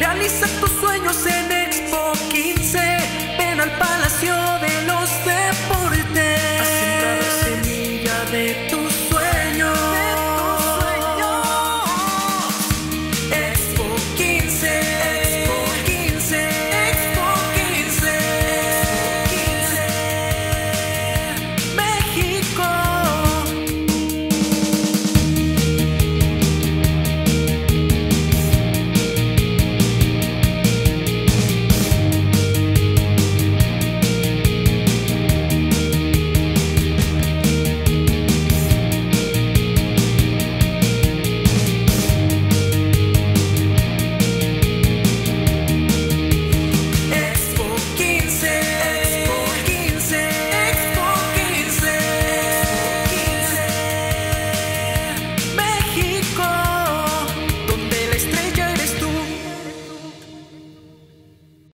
Realiza tus sueños en Expo 15. Ven al Palacio de los Deportes. Semilla de tu